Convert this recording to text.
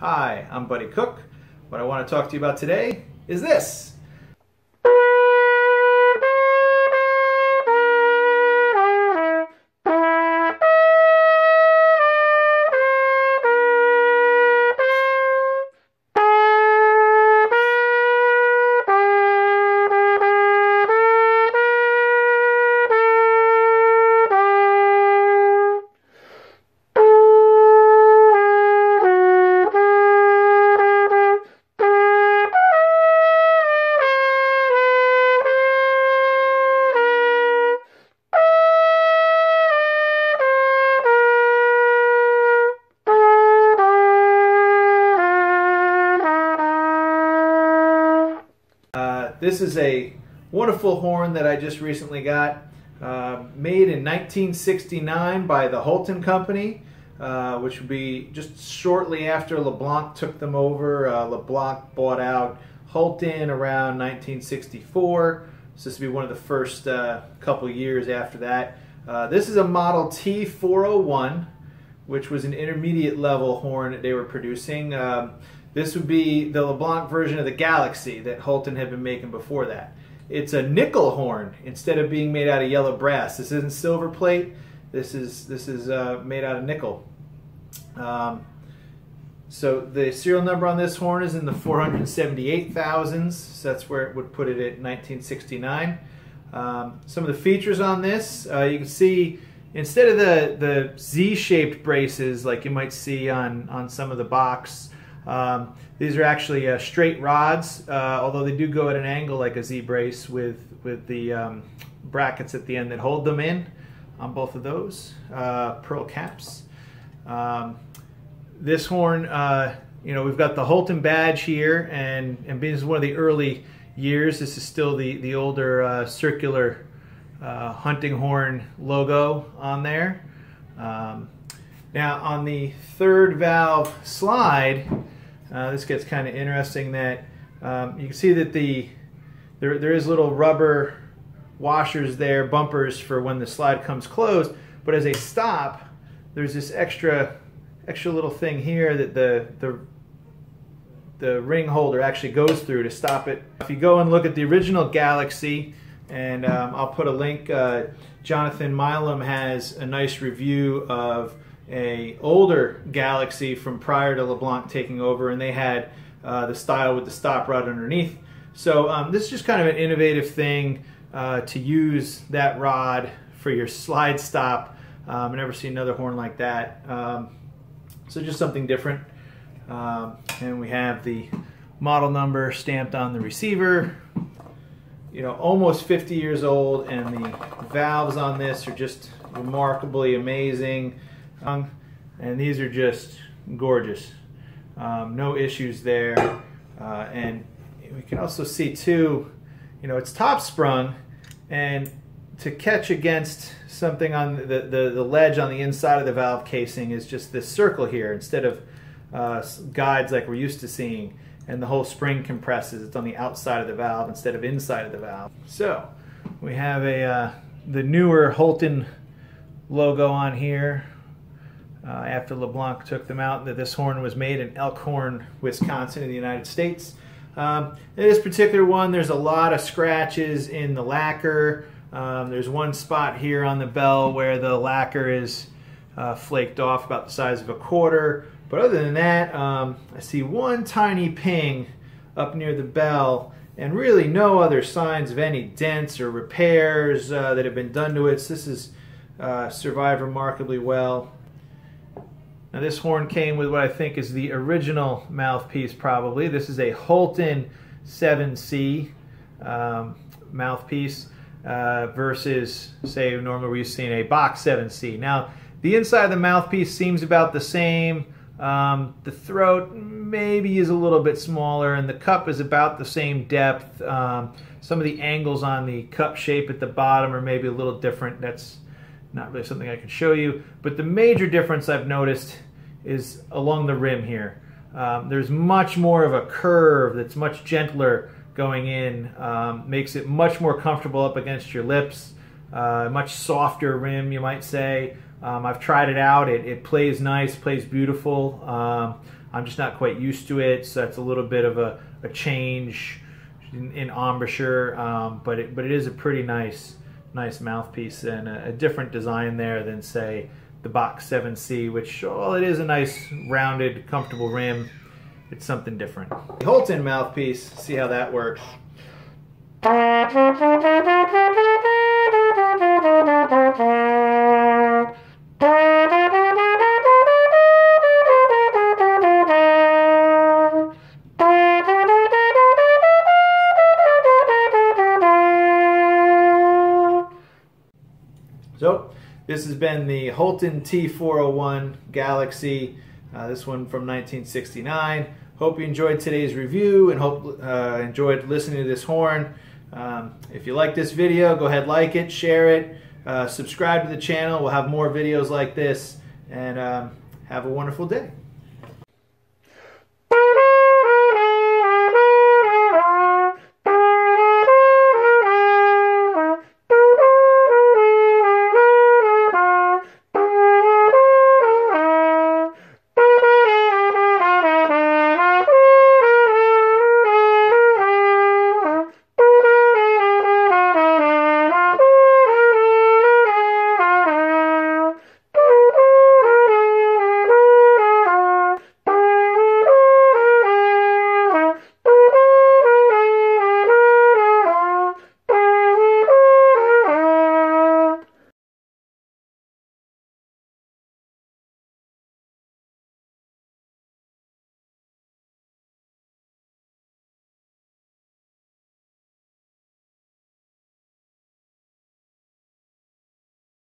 Hi, I'm Buddy Cooke. What I want to talk to you about today is this. This is a wonderful horn that I just recently got, uh, made in 1969 by the Holton Company, uh, which would be just shortly after LeBlanc took them over. Uh, LeBlanc bought out Holton around 1964, so this would be one of the first uh, couple years after that. Uh, this is a Model T401, which was an intermediate level horn that they were producing. Um, this would be the LeBlanc version of the Galaxy that Holton had been making before that. It's a nickel horn instead of being made out of yellow brass. This isn't silver plate. This is this is uh, made out of nickel. Um, so the serial number on this horn is in the 478 thousands. So that's where it would put it at 1969. Um, some of the features on this, uh, you can see instead of the the Z-shaped braces like you might see on on some of the Bachs um, these are actually uh, straight rods, uh, although they do go at an angle like a Z-brace with, with the um, brackets at the end that hold them in on both of those. Uh, pearl caps. Um, this horn, uh, you know, we've got the Holton badge here, and, and being this is one of the early years, this is still the, the older uh, circular uh, hunting horn logo on there. Um, now on the third valve slide, uh, this gets kind of interesting that um, you can see that the there, there is little rubber washers there, bumpers for when the slide comes closed, but as a stop, there's this extra extra little thing here that the, the the ring holder actually goes through to stop it. If you go and look at the original Galaxy, and um, I'll put a link, uh, Jonathan Milam has a nice review of a older Galaxy from prior to LeBlanc taking over, and they had uh, the style with the stop rod underneath. So um, this is just kind of an innovative thing uh, to use that rod for your slide stop. Um, I've never seen another horn like that. Um, so just something different. Um, and we have the model number stamped on the receiver. You know, almost 50 years old, and the valves on this are just remarkably amazing and these are just gorgeous. Um, no issues there. Uh, and we can also see too, you know, it's top sprung and to catch against something on the, the, the, ledge on the inside of the valve casing is just this circle here instead of uh, guides like we're used to seeing and the whole spring compresses. It's on the outside of the valve instead of inside of the valve. So we have a uh, the newer Holton logo on here uh, after LeBlanc took them out that this horn was made in Elkhorn, Wisconsin in the United States. Um, this particular one, there's a lot of scratches in the lacquer. Um, there's one spot here on the bell where the lacquer is uh, flaked off about the size of a quarter. But other than that, um, I see one tiny ping up near the bell and really no other signs of any dents or repairs uh, that have been done to it. So this has uh, survived remarkably well. Now this horn came with what I think is the original mouthpiece probably. This is a Holton 7C um, mouthpiece uh, versus say normally we've seen a Bach 7C. Now the inside of the mouthpiece seems about the same. Um, the throat maybe is a little bit smaller and the cup is about the same depth. Um, some of the angles on the cup shape at the bottom are maybe a little different. That's not really something I can show you, but the major difference I've noticed is along the rim here. Um, there's much more of a curve that's much gentler going in, um, makes it much more comfortable up against your lips, uh, much softer rim you might say, Um, I've tried it out. It, it plays nice, plays beautiful. Um, I'm just not quite used to it, so that's a little bit of a, a change in, in embouchure. Um, but it, but it is a pretty nice nice mouthpiece and a, a, different design there than say the Bach 7C, which well, it is a nice rounded, comfortable rim. It's something different. The Holton mouthpiece. See how that works. So this has been the Holton T401 Galaxy, uh, this one from 1969. Hope you enjoyed today's review and hope uh, enjoyed listening to this horn. Um, if you like this video, go ahead, like it, share it, uh, subscribe to the channel. We'll have more videos like this, and um, have a wonderful day.